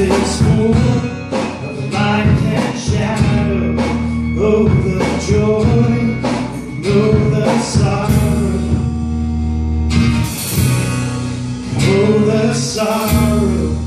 This school of the light and shadow. Oh, the joy and oh, the sorrow. Oh, the sorrow.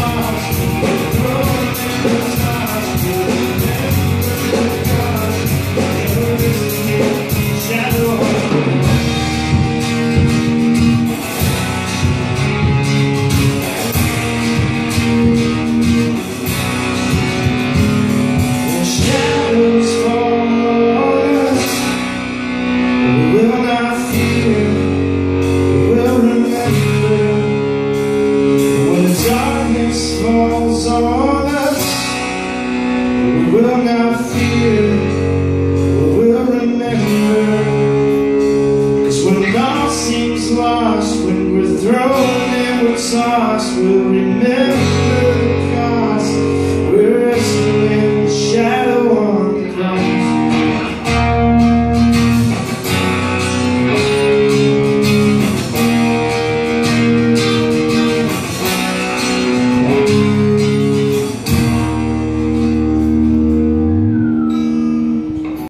last throne and what sauce will remember.